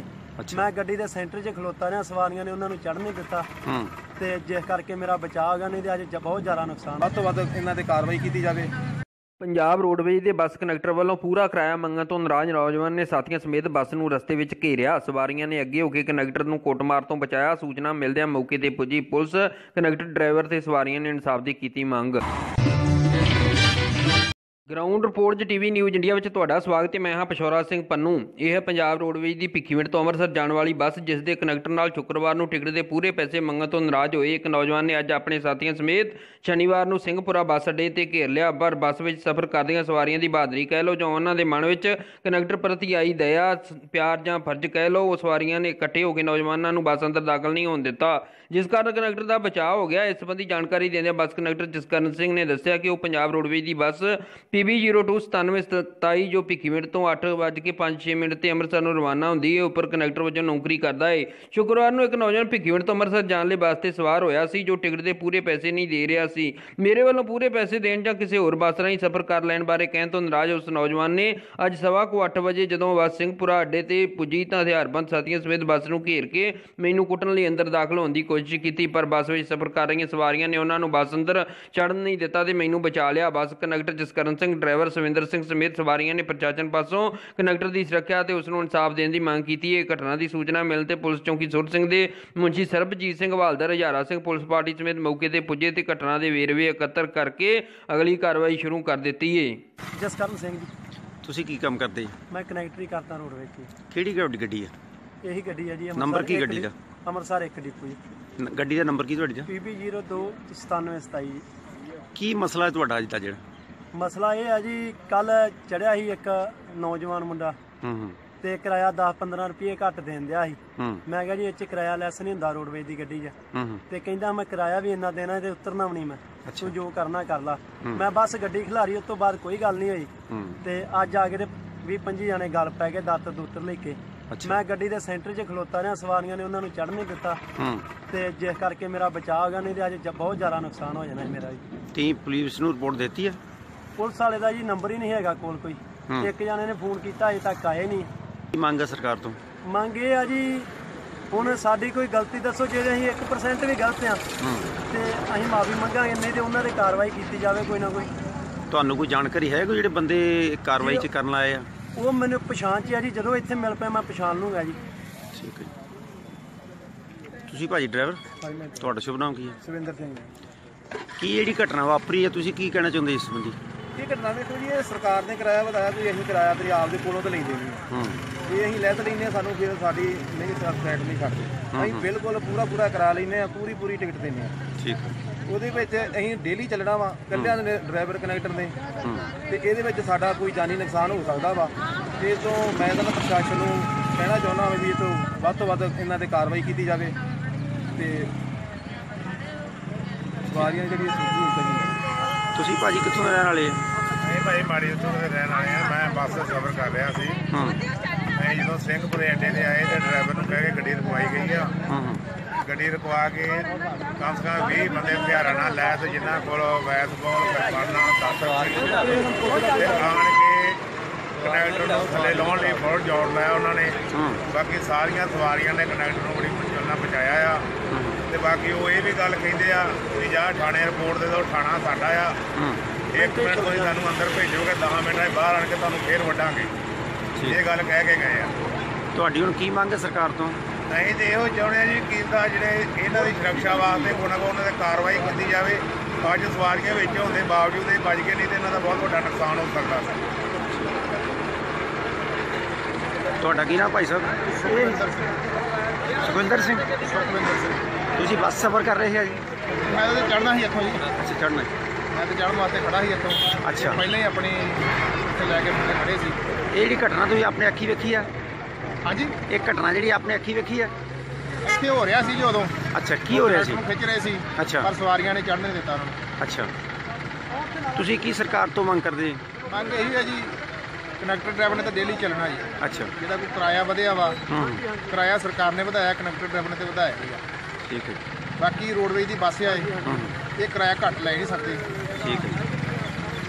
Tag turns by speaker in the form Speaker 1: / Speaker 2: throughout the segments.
Speaker 1: ਕੇ। ਮੈਂ ਗੱਡੀ ਦੇ ਸੈਂਟਰ 'ਚ ਖਲੋਤਾ ਰਿਹਾ ਸਵਾਰੀਆਂ ਨੇ ਉਹਨਾਂ ਨੂੰ ਚੜ੍ਹਨ ਨਹੀਂ ਦਿੱਤਾ।
Speaker 2: ਹੂੰ।
Speaker 1: ਤੇ ਜਿਸ ਕਰਕੇ ਮੇਰਾ ਬਚਾਅ ਹੋ ਗਿਆ ਨਹੀਂ ਤੇ ਅੱਜ ਬਹੁਤ ਜ਼ਿਆਦਾ ਨੁਕਸਾਨ
Speaker 3: ਵੱਧ ਤੋਂ ਵੱਧ ਇਹਨਾਂ ਤੇ ਕਾਰਵਾਈ ਕੀਤੀ ਜਾਵੇ।
Speaker 4: ਪੰਜਾਬ ਰੋਡਵੇਜ਼ ਦੇ ਬੱਸ ਕੰਡਕਟਰ ਵੱਲੋਂ ਪੂਰਾ ਕਿਰਾਇਆ ਮੰਗਣ ਤੋਂ ਨਾਰਾਜ਼ ਨੌਜਵਾਨ ਨੇ ਸਾਥੀਆਂ ਸਮੇਤ ਬੱਸ ਨੂੰ ਰਸਤੇ ਵਿੱਚ ਘੇਰਿਆ। ਸਵਾਰੀਆਂ ਨੇ ਅੱਗੇ ਹੋ ਕੇ ਕੰਡਕਟਰ ਨੂੰ ਕੁੱਟਮਾਰ ਤੋਂ ਬਚਾਇਆ। ਸੂਚਨਾ ਮਿਲਦਿਆਂ ਮੌਕੇ ਤੇ ਪੁੱਜੀ ਪੁਲਿਸ। ਕੰਡਕਟਰ ਡਰਾਈਵਰ ਤੇ ਸਵਾਰੀਆਂ ਨੇ ਇਨਸਾਫ ਦੀ ਕੀਤੀ ਮੰਗ। ਗਰਾਊਂਡ ਰਿਪੋਰਟ 'ਚ ਟੀਵੀ ਨਿਊਜ਼ ਇੰਡੀਆ ਵਿੱਚ ਤੁਹਾਡਾ ਸਵਾਗਤ ਹੈ। ਮੈਂ ਹਾਂ ਪਸ਼ੌਰਾ ਸਿੰਘ ਪੰਨੂ। ਇਹ ਹੈ ਪੰਜਾਬ ਰੋਡਵੇਜ਼ ਦੀ ਭਿੱਖੀਵਿੰਡ ਤੋਂ ਅੰਮ੍ਰਿਤਸਰ ਜਾਣ ਵਾਲੀ ਬੱਸ, ਜਿਸ ਦੇ ਕੰਡਕਟਰ ਨਾਲ ਸ਼ੁੱਕਰਵਾਰ ਨੂੰ ਟਿਕਟ ਦੇ ਪੂਰੇ ਪੈਸੇ ਮੰਗਣ ਤੋਂ ਨਾਰਾਜ਼ ਹੋਏ। ਇੱਕ ਨੌਜਵਾਨ ਨੇ ਅੱਜ ਆਪਣੇ ਸਾਥੀਆਂ ਸਮੇਤ ਸ਼ਨੀਵਾਰ ਨੂੰ ਸਿੰਘਪੁਰਾ ਬੱਸ ਅੱਡੇ ਤੇ ਘੇਰ ਲਿਆ। ਪਰ ਬੱਸ ਵਿੱਚ ਸਫ਼ਰ ਕਰਦੀਆਂ ਸਵਾਰੀਆਂ ਦੀ ਬਹਾਦਰੀ ਕਹਿ ਲਓ ਜਾਂ ਉਹਨਾਂ ਦੇ ਮਨ ਵਿੱਚ ਕੰਡਕਟਰ ਪ੍ਰਤੀ ਆਈ ਦਇਆ, ਪਿਆਰ ਜਾਂ ਫਰਜ਼ ਕਹਿ ਲਓ, ਉਹ ਸਵਾਰੀਆਂ ਨੇ ਇਕੱਠੇ ਹੋ ਕੇ ਨੌਜਵਾਨਾਂ ਨੂੰ ਬੱਸ ਅੰਦਰ ਦਾਖਲ ਨਹੀਂ ਹੋਣ ਦਿੱਤਾ। ਜਿਸ ਕਾਰਨ ਕੰਡਕਟਰ ਦਾ ਬਚਾਅ ਹੋ ਗਿਆ। ਇਸ ਸੰਬੰਧੀ ਜਾਣਕਾਰੀ ਦਿੰਦਿਆਂ ਬੱਸ ਕੰਡਕਟਰ ਜਸਕਰਨ ਸਿੰਘ ਨੇ ਦੱਸਿਆ ਕਿ ਉਹ ਪੰਜਾਬ ਰੋਡਵੇਜ਼ ਦੀ ਬੱਸ PB029727 ਜੋ ਭਿੱਖੀਵਿੰਡ ਤੋਂ 8:05 ਮਿੰਟ ਤੇ ਅੰਮ੍ਰਿਤਸਰ ਨੂੰ ਰਵਾਨਾ ਹੁੰਦੀ ਹੈ, ਉੱਪਰ ਕੰਡਕਟਰ ਵਜੋਂ ਨੌਕਰੀ ਕਰਦਾ ਹੈ। ਸ਼ੁੱਕਰਵਾਰ ਨੂੰ ਇੱਕ ਨੌਜਵਾਨ ਭਿੱਖੀਵਿੰਡ ਤੋਂ ਅੰਮ੍ਰਿਤਸਰ ਜਾਣ ਲਈ ਬੱਸ ਤੇ ਸਵਾਰ ਹੋਇਆ ਸੀ, ਜੋ ਟਿਕਟ ਦੇ ਪੂਰੇ ਪੈਸੇ ਨਹੀਂ ਦੇ ਰਿਹਾ ਸੀ। ਮੇਰੇ ਵੱਲੋਂ ਪੂਰੇ ਪੈਸੇ ਦੇਣ ਜਾਂ ਕਿਸੇ ਹੋਰ ਬੱਸ ਰਾਹੀਂ ਸਫ਼ਰ ਕਰ ਲੈਣ ਬਾਰੇ ਕਹਿਣ ਤੋਂ ਨਾਰਾਜ਼ ਉਸ ਨੌਜਵਾਨ ਨੇ ਅੱਜ ਸਵਾ ਕੋ 8 ਵਜੇ ਜਦੋਂ ਬੱਸ ਸਿੰਘਪੁਰਾ ਅੱਡੇ ਤੇ ਪੁੱਜੀ ਤਾਂ ਹਥਿਆਰਬੰਦ ਸਾਥੀਆਂ ਸਮੇਤ ਬੱਸ ਨੂੰ ਘੇਰ ਕੇ ਮੈਨੂੰ ਕੁੱਟਣ ਲਈ ਅੰਦਰ ਦਾਖਲ ਹੋਣ ਦੀ ਕੋਸ਼ਿਸ਼ ਕੀਤੀ, ਪਰ ਬੱਸ ਵਿੱਚ ਸਫ਼ਰ ਕਰ ਰਹੀਆਂ ਸਵਾਰੀਆਂ ਨੇ ਉਹਨਾਂ ਨੂੰ ਬੱਸ ਅੰਦਰ ਚੜ੍ਹਨ ਨਹੀਂ ਦਿੱਤਾ ਤੇ ਮੈਨੂੰ ਬਚਾ ਲਿਆ। Bus conductor Jaskaran Singh driver Savinder Singh ਸਮੇਤ ਸਵਾਰੀਆਂ ਨੇ ਪ੍ਰਸ਼ਾਸਨ ਪਾਸੋਂ ਕੰਡਕਟਰ ਦੀ ਸੁਰੱਖਿਆ ਤੇ ਉਸ ਨੂੰ ਇਨਸਾਫ ਦੇਣ ਦੀ ਮੰਗ ਕੀਤੀ। ਹੈ ਘਟਨਾ ਦੀ ਸੂਚਨਾ ਮਿਲਣ ਤੇ ਪੁਲਿਸ ਚੌਕੀ ਸੁਰ ਸਿੰਘ ਦੇ ਮੁੰਸ਼ੀ ਸਰਬਜੀਤ ਸਿੰਘ ਹਵਾਲਦਾਰ ਹਜ਼ਾਰਾ ਸਿੰਘ ਪੁਲਿਸ ਪਾਰਟੀ ਸਮੇਤ ਮੌਕੇ ਤੇ ਪੁੱਜੇ ਤੇ ਘਟਨਾ ਦੇ ਵੇਰਵੇ ਇਕੱਤਰ ਕਰਕੇ ਅਗਲੀ ਕਾਰਵਾਈ ਸ਼ੁਰੂ ਕਰ ਦਿੱਤੀ ਹੈ
Speaker 1: ਜਸਕਰਨ ਸਿੰਘ ਜੀ।
Speaker 2: ਤੁਸੀਂ ਕੀ ਕੰਮ ਕਰਦੇ? ਜੀ?
Speaker 1: ਮੈਂ ਕਨੈਕਟਰੀ ਕਰਦਾ ਰੋਡਵੇਜ਼ ਦੀ
Speaker 2: ਕਿਹੜੀ ਗੱਡੀ ਗੱਡੀ ਹੈ
Speaker 1: ਇਹੀ ਗੱਡੀ ਹੈ ਜੀ
Speaker 2: ਨੰਬਰ ਕੀ ਗੱਡੀ ਦਾ?
Speaker 1: ਅੰਮ੍ਰਿਤਸਰ ਇੱਕ ਡਿਪੂ ਜੀ
Speaker 2: ਨ- ਗੱਡੀ ਦਾ ਨੰਬਰ ਕੀ ਤੁਹਾਡੀ? ਦਾ
Speaker 1: PB029727 ਜੀ
Speaker 2: ਕੀ ਮਸਲਾ ਹੈ ਤੁਹਾਡਾ ਅੱਜ ਦਾ ਜਿਹੜਾ?
Speaker 1: ਮਸਲਾ ਇਹ ਹੈ ਜੀ ਕੱਲ ਚੜਿਆ ਸੀ ਇੱਕ ਨੌਜਵਾਨ ਮੁੰਡਾ
Speaker 2: ਹੂੰ
Speaker 1: ਤੇ ਕਿਰਾਇਆ 10-15 ਰੁਪਏ ਘੱਟ ਦੇਣ ਦਿਆ ਸੀ। ਮੈਂ ਕਿਹਾ ਜੀ ਇਹ ਚ ਕਿਰਾਇਆ ਲੈਸ ਨਹੀਂ ਹੁੰਦਾ ਰੋਡਵੇਜ਼ ਦੀ ਗੱਡੀ 'ਚ। ਤੇ ਕਹਿੰਦਾ ਮੈਂ ਕਿਰਾਇਆ ਵੀ ਇੰਨਾ ਦੇਣਾ ਤੇ ਉਤਰਨਾ ਵੀ ਨਹੀਂ ਮੈਂ। ਤੂੰ ਜੋ ਕਰਨਾ ਕਰ ਲਾ। ਮੈਂ ਬਸ ਗੱਡੀ ਖਿਲਾਰੀ ਉਸ ਤੋਂ ਬਾਅਦ ਕੋਈ ਗੱਲ ਨਹੀਂ ਹੋਈ। ਤੇ ਅੱਜ ਆ ਕੇ ਤੇ 20-25 ਜਣੇ ਗੱਲ ਪੈ ਗਏ ਦਾਤਰ ਦੂਤਰ ਲੈ ਕੇ। ਮੈਂ ਗੱਡੀ ਦੇ ਸੈਂਟਰ 'ਚ ਖਲੋਤਾ ਰਿਹਾ ਸਵਾਰੀਆਂ ਨੇ ਉਹਨਾਂ ਨੂੰ ਚੜ੍ਹਨ ਨਹੀਂ ਦਿੱਤਾ। ਤੇ ਜਿਸ ਕਰਕੇ ਮੇਰਾ ਬਚਾਅ ਹੋ ਗਿਆ ਨਹੀਂ ਤੇ ਅੱਜ ਬਹੁਤ ਜ਼ਿਆਦਾ ਨੁਕਸਾਨ ਹੋ ਜਾਣਾ ਮੇਰਾ ਜੀ
Speaker 2: ਤੀ ਪੁਲਿਸ ਨੂੰ ਰਿਪੋਰਟ ਦਿੱਤੀ ਹੈ?
Speaker 1: ਪੁਲਿਸ ਵਾਲੇ ਦਾ ਜੀ ਨੰਬਰ ਹੀ ਨਹੀਂ ਹੈਗਾ ਕੋਲ ਕੋਈ। ਇੱਕ ਜਣੇ ਨੇ ਫੋਨ ਕੀਤਾ ਅਜੇ ਤੱਕ ਆਏ ਨਹੀਂ।
Speaker 2: ਕੀ ਮੰਗ ਹੈ ਸਰਕਾਰ ਤੋਂ?
Speaker 1: ਮੰਗ ਇਹ ਆ ਜੀ ਹੁਣ ਸਾਡੀ ਕੋਈ ਗਲਤੀ ਦੱਸੋ ਜੇ ਅਸੀਂ 1% ਵੀ ਗਲਤ ਆ
Speaker 2: ਹੂੰ।
Speaker 1: ਤੇ ਅਸੀਂ ਮਾਫੀ ਮੰਗਾਂਗੇ ਨਹੀਂ ਤੇ ਉਹਨਾਂ ਤੇ ਕਾਰਵਾਈ ਕੀਤੀ ਜਾਵੇ ਕੋਈ ਨਾ ਕੋਈ।
Speaker 2: ਤੁਹਾਨੂੰ ਕੋਈ ਜਾਣਕਾਰੀ ਹੈ ਕੋਈ ਜਿਹੜੇ ਬੰਦੇ ਕਾਰਵਾਈ ਚ ਕਰਨ ਆਏ ਆ?
Speaker 1: ਉਹ ਮੈਨੂੰ ਪਛਾਣ ਚ ਆ ਜੀ ਜਦੋਂ ਇੱਥੇ ਮਿਲ ਪਿਆ ਮੈਂ ਪਛਾਣ ਲੂੰਗਾ ਜੀ।
Speaker 2: ਠੀਕ ਹੈ ਜੀ। ਤੁਸੀਂ ਭਾਜੀ ਡਰਾਈਵਰ? ਤੁਹਾਡਾ ਸ਼ੁਭ ਨਾਮ ਕੀ ਹੈ?
Speaker 3: ਸੁਵਿੰਦਰ ਸਿੰਘ।
Speaker 2: ਕੀ ਜਿਹੜੀ ਘਟਨਾ ਵਾਪਰੀ ਹੈ ਤੁਸੀਂ ਕੀ ਕਹਿਣਾ ਚਾਹੁੰਦੇ ਇਸ ਸੰਬੰਧੀ?
Speaker 3: ਇਹ ਘਟਨਾ ਵੇਖੋ ਜੀ ਇਹ ਸਰਕਾਰ ਨੇ ਕਿਰਾਇਆ ਵਧਾਇਆ ਕੋਈ ਅਸੀਂ ਕਿਰਾਇਆ ਤੇ ਆਪ ਦੇ ਕੋਲੋਂ ਤਾਂ ਲੈਂਦੇ ਨਹੀਂ।
Speaker 2: ਹੂੰ।
Speaker 3: ਜੇ ਅਸੀਂ ਲੈ ਤਾਂ ਲੈਂਦੇ ਹਾਂ, ਸਾਨੂੰ ਫਿਰ ਸਾਡੀ ਨਹੀਂ ਸਾਈਡ ਨਹੀਂ ਕਰਦੇ ਅਸੀਂ ਬਿਲਕੁਲ ਪੂਰਾ ਪੂਰਾ ਕਰਾ ਲੈਂਦੇ ਆ ਪੂਰੀ ਪੂਰੀ ਟਿਕਟ ਦਿੰਦੇ ਆ
Speaker 2: ਠੀਕ ਹੈ।
Speaker 3: ਉਹਦੇ ਵਿੱਚ ਅਸੀਂ ਡੇਲੀ ਚੱਲਣਾ ਵਾ ਕੱਲਿਆਂ ਦੇ ਡਰਾਈਵਰ ਕਨੈਕਟਰ ਨੇ। ਤੇ ਇਹਦੇ ਵਿੱਚ ਸਾਡਾ ਕੋਈ ਜਾਨੀ ਨੁਕਸਾਨ ਹੋ ਸਕਦਾ ਵਾ। ਇਹ ਤੋਂ ਮੈਂ ਤਾਂ ਪ੍ਰਸ਼ਾਸਨ ਨੂੰ ਕਹਿਣਾ ਚਾਹੁੰਦਾ ਹਾਂ ਵੀ ਇਹ ਤੋਂ ਵੱਧ ਤੋਂ ਵੱਧ ਇਹਨਾਂ ਤੇ ਕਾਰਵਾਈ ਕੀਤੀ ਜਾਵੇ। ਤੇ ਸਵਾਰੀਆਂ ਜਿਹੜੀਆਂ ਸਹੂਲਤ ਕਰੀ
Speaker 2: ਤੁਸੀਂ ਭਾਜੀ ਕਿੱਥੋਂ ਦੇ ਰਹਿਣ ਵਾਲੇ ਆ
Speaker 5: ਇਹ ਭਾਈ ਮਾੜੀ ਉੱਥੋਂ ਦੇ ਰਹਿਣ ਵਾਲੇ ਆ। ਮੈਂ ਬੱਸ ਸਫ਼ਰ ਕਰ ਰਿਹਾ ਸੀ।
Speaker 2: ਹਾਂ।
Speaker 5: ਮੈਂ ਜਦੋਂ ਸਿੰਘਪੁਰੇ ਅੱਡੇ ਤੇ ਆਏ ਤੇ ਡਰਾਈਵਰ ਨੂੰ ਕਹਿ ਕੇ ਗੱਡੀ ਰੁਕਵਾਈ ਗਈ ਆ।
Speaker 2: ਹਾਂ ਹਾਂ।
Speaker 5: ਗੱਡੀ ਰੁਕਵਾ ਕੇ ਕਮ ਸੇ ਕਮ 20 ਬੰਦੇ ਹਥਿਆਰਾਂ ਨਾਲ ਲੈ ਤੇ ਜਿਨ੍ਹਾਂ ਕੋਲ ਬੈਸਬਾਲ ਕਿਰਪਾਨਾਂ ਦਾਤਰ ਸੀ ਤੇ ਆਣ ਕੇ ਕਨੈਕਟਰ ਨੂੰ ਥੱਲੇ ਲਾਉਣ ਲਈ ਬਹੁਤ ਜ਼ੋਰ ਲਾਇਆ ਉਹਨਾਂ ਨੇ। ਬਾਕੀ ਸਾਰੀਆਂ ਸਵਾਰੀਆਂ ਨੇ ਕਨੈਕਟਰ ਨੂੰ ਬੜੀ ਮੁਸ਼ਕਲ ਨਾਲ ਬਚਾਇਆ ਆ। ਤੇ ਬਾਕੀ ਉਹ ਇਹ ਵੀ ਗੱਲ ਕਹਿੰਦੇ ਆ ਵੀ ਜਾ ਥਾਣੇ ਰਿਪੋਰਟ ਦੇ ਦਿਓ ਥਾਣਾ ਸਾਡਾ ਆ। ਇੱਕ ਮਿੰਟ ਤੁਸੀਂ ਸਾਨੂੰ ਅੰਦਰ ਭੇਜੋਗੇ 10 ਮਿੰਟਾਂ ਬਾਹਰ ਆਣ ਕੇ ਤੁਹਾਨੂੰ ਫੇਰ ਵੱਢਾਂਗੇ। ਇਹ ਗੱਲ ਕਹਿ ਕੇ ਗਏ ਆ।
Speaker 2: ਤੁਹਾਡੀ ਹੁਣ ਕੀ ਮੰਗ ਹੈ ਸਰਕਾਰ ਤੋਂ?
Speaker 5: ਅਸੀਂ ਤੇ ਇਹੋ ਚਾਹੁੰਦੇ ਆ ਜੀ ਕਿ ਤਾਂ ਜਿਹੜੇ ਇਹਨਾਂ ਦੀ ਸੁਰੱਖਿਆ ਵਾਸਤੇ ਕੋਈ ਨਾ ਕੋਈ ਉਹਨਾਂ ਤੇ ਕਾਰਵਾਈ ਕੀਤੀ ਜਾਵੇ। ਅੱਜ ਸਵਾਰੀਆਂ ਵਿੱਚ ਹੋਣ ਦੇ ਬਾਵਜੂਦ ਇਹ ਬਚ ਗਏ ਨਹੀਂ ਤੇ ਇਹਨਾਂ ਦਾ ਬਹੁਤ ਵੱਡਾ ਨੁਕਸਾਨ ਹੋ ਸਕਦਾ ਸੀ।
Speaker 2: ਤੁਹਾਡਾ ਕੀ ਨਾਮ ਭਾਈ ਸਾਹਿਬ? ਸੁਖਵਿੰਦਰ ਸਿੰਘ। ਤੁਸੀਂ ਬੱਸ ਸਫ਼ਰ ਕਰ ਰਹੇ ਹੋ ਜੀ
Speaker 3: ਮੈਂ ਤਾਂ ਚੜਨਾ ਸੀ ਇੱਥੋਂ ਜੀ।
Speaker 2: ਅੱਛਾ ਚੜ੍ਹਨਾ
Speaker 3: ਮੈਂ ਤਾਂ ਚੜਨ ਵਾਸਤੇ ਖੜਾ ਸੀ ਇੱਥੋਂ।
Speaker 2: ਅੱਛਾ।
Speaker 3: ਪਹਿਲਾਂ ਹੀ ਆਪਣੀ ਇੱਥੇ ਲੈ ਕੇ ਮੁੰਡੇ ਖੜੇ ਸੀ।
Speaker 2: ਇਹ ਜਿਹੜੀ ਘਟਨਾ ਤੁਸੀਂ ਆਪਣੇ ਅੱਖੀ ਵੇਖੀ ਆ?
Speaker 3: ਹਾਂਜੀ।
Speaker 2: ਇਹ ਘਟਨਾ ਜਿਹੜੀ ਆਪਣੇ ਅੱਖੀ ਵੇਖੀ ਆ?
Speaker 3: ਇੱਥੇ ਹੋ ਰਿਹਾ ਸੀ ਜੀ ਉਦੋਂ।
Speaker 2: ਅੱਛਾ ਕੀ ਹੋ ਰਿਹਾ ਸੀ?
Speaker 3: ਖਿੱਚ ਰਹੇ ਸੀ।
Speaker 2: ਅੱਛਾ।
Speaker 3: ਪਰ ਸਵਾਰੀਆਂ ਨੇ ਚੜ੍ਹਨ ਨਹੀਂ ਦਿੱਤਾ ਉਹਨਾਂ ਨੂੰ।
Speaker 2: ਅੱਛਾ। ਤੁਸੀਂ ਕੀ ਸਰਕਾਰ ਤੋਂ ਮੰਗ ਕਰਦੇ?
Speaker 3: ਮੰਗ ਇਹੀ ਹੈ ਜੀ ਕਨੈਕਟਰ ਡਰਾਈਵਰ ਨੇ ਤਾਂ ਡੇਲੀ ਚੱਲਣਾ ਜੀ।
Speaker 2: ਅੱਛਾ।
Speaker 3: ਜਿਹਦਾ ਕੋਈ ਕਿਰਾਇਆ ਵਧਿਆ ਵਾ ਕਿਰਾਇਆ ਸਰਕਾਰ ਨੇ ਵਧਾਇਆ ਕਨੈਕਟਰ ਡਰਾਈਵਰ ਨੇ ਤੇ ਵਧਾਇਆ
Speaker 2: ਠੀਕ ਹੈ
Speaker 3: ਬਾਕੀ ਰੋਡਵੇਜ ਦੀ ਬੱਸ ਆ ਇਹ। ਕਿਰਾਇਆ ਘੱਟ ਲੈ ਨਹੀਂ ਸਕਦੇ।
Speaker 2: ਠੀਕ ਹੈ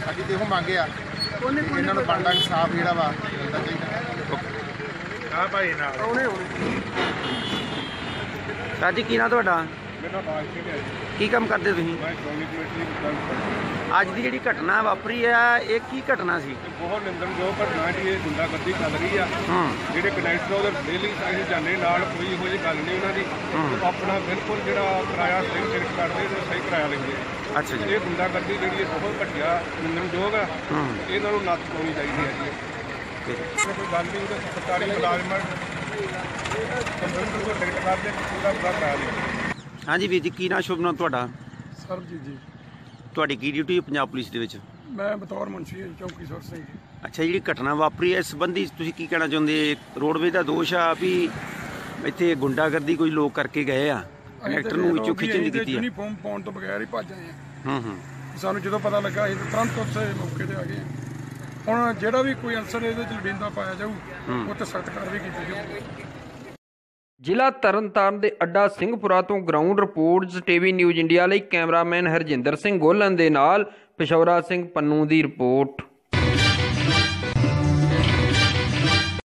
Speaker 3: ਸਾਡੀ ਤੇ ਉਹ ਮੰਗ ਆ ਇਹਨਾਂ ਨੂੰ ਬਣਦਾ ਇਨਸਾਫ ਜਿਹੜਾ ਵਾ ਮਿਲਦਾ ਚਾਹੀਦਾ।
Speaker 6: ਆ ਭਾਈ ਨਾਲ।
Speaker 1: ਆਉਣੇ ਹੋਣੇ
Speaker 2: ਸਰ ਜੀ ਕੀ ਨਾਂ ਤੁਹਾਡਾ?
Speaker 6: ਮੇਰਾ ਬਾਲ ਸਿੰਘ ਹੈ
Speaker 2: ਕੀ ਕੰਮ ਕਰਦੇ ਤੁਸੀਂ?
Speaker 6: ਮੈਂ ਸ਼੍ਰੋਮਣੀ ਕਮੇਟੀ ਦੀ ਗੱਲ ਕਰਦਾ
Speaker 2: ਅੱਜ ਦੀ ਜਿਹੜੀ ਘਟਨਾ ਵਾਪਰੀ ਆ ਇਹ ਕੀ ਘਟਨਾ ਸੀ?
Speaker 6: ਬਹੁਤ ਨਿੰਦਣਯੋਗ ਘਟਨਾ ਜੀ ਇਹ ਗੁੰਡਾਗਰਦੀ ਚੱਲ ਰਹੀ ਆ।
Speaker 2: ਹੂੰ।
Speaker 6: ਜਿਹੜੇ ਕਨੈਕਟਰ ਉਹਦੇ ਡੇਲੀ ਅਸੀਂ ਜਾਂਦੇ ਨਾਲ ਕੋਈ ਇਹੋ ਜਿਹੀ ਗੱਲ ਨਹੀਂ ਉਹਨਾਂ ਦੀ। ਉਹ ਆਪਣਾ ਬਿਲਕੁਲ ਜਿਹੜਾ ਕਿਰਾਇਆ ਸਹੀ ਫਿਕਸ ਕਰਦੇ ਤੇ ਸਹੀ ਕਿਰਾਇਆ ਲੈਂਦੇ ਆ।
Speaker 2: ਅੱਛਾ ਜੀ।
Speaker 6: ਇਹ ਗੁੰਡਾਗਰਦੀ ਜਿਹੜੀ ਇਹ ਬਹੁਤ ਘਟੀਆ ਨਿੰਦਣਯੋਗ ਆ।
Speaker 2: ਹੂੰ।
Speaker 6: ਇਹਨਾਂ ਨੂੰ ਨੱਥ ਪਾਉਣੀ ਚਾਹੀਦੀ ਹੈ ਜੀ। ਇਹ ਕੋਈ ਗੱਲ ਨਹੀਂ ਉਹਦੇ ਸਰਕਾਰੀ ਮੁਲਾਜ਼ਮਾਂ ਕੰਪਿਊਟਰ ਤੋਂ ਟਿਕਟ ਕਰਦੇ ਪੂਰਾ ਪੂਰਾ ਕਰਾ ਲਿਆ।
Speaker 2: ਹਾਂਜੀ ਵੀਰ ਜੀ ਕੀ ਨਾਂ ਸ਼ੁਭ ਨਾਮ ਤੁਹਾਡਾ?
Speaker 7: ਸਰਬਜੀਤ ਜੀ।
Speaker 2: ਤੁਹਾਡੀ ਕੀ ਡਿਊਟੀ ਹੈ ਪੰਜਾਬ ਪੁਲਿਸ ਦੇ ਵਿੱਚ?
Speaker 7: ਮੈਂ ਬਤੌਰ ਮੁਨਸ਼ੀ ਚੌਕੀ ਸਰ ਸਿੰਘ। ਜੀ
Speaker 2: ਅੱਛਾ ਜਿਹੜੀ ਘਟਨਾ ਵਾਪਰੀ ਹੈ ਇਸ ਸੰਬੰਧੀ ਤੁਸੀਂ ਕੀ ਕਹਿਣਾ ਚਾਹੁੰਦੇ ਰੋਡਵੇਜ਼ ਦਾ ਦੋਸ਼ ਆ ਵੀ ਇੱਥੇ ਗੁੰਡਾਗਰਦੀ ਕੋਈ ਲੋਕ ਕਰਕੇ ਗਏ ਆ ਕਨੈਕਟਰ ਨੂੰ ਵਿੱਚੋਂ ਖਿੱਚਣ ਦੀ ਕੀਤੀ ਆ।
Speaker 7: ਯੂਨੀਫਾਰਮ ਪਾਉਣ ਤੋਂ ਬਗੈਰ ਹੀ ਭੱਜ ਆਏ ਆ।
Speaker 2: ਹੂੰ ਹੂੰ।
Speaker 7: ਸਾਨੂੰ ਜਦੋਂ ਪਤਾ ਲੱਗਾ ਅਸੀਂ ਤਾਂ ਤੁਰੰਤ ਉੱਥੇ ਮੌਕੇ ਤੇ ਆ ਗਏ। ਆ। ਹੁਣ ਜਿਹੜਾ ਵੀ ਕੋਈ ਅਨਸਰ ਇਹਦੇ ਚ ਲੜਿੰਦਾ ਪਾਇਆ ਜਾਊ ਉਹ ਤੇ ਸਖਤ ਕਾਰਵਾਈ ਕੀਤੀ ਜਾਊਗੀ।
Speaker 4: ਜ਼ਿਲ੍ਹਾ ਤਰਨਤਾਰਨ ਦੇ ਅੱਡਾ ਸਿੰਘਪੁਰਾ ਤੋਂ ground reports, TV news India ਲਈ ਕੈਮਰਾਮੈਨ ਹਰਜਿੰਦਰ ਸਿੰਘ ਗੋਲਨ ਦੇ ਨਾਲ ਪਿਸ਼ੌਰਾ ਸਿੰਘ ਪੰਨੂ ਦੀ ਰਿਪੋਰਟ।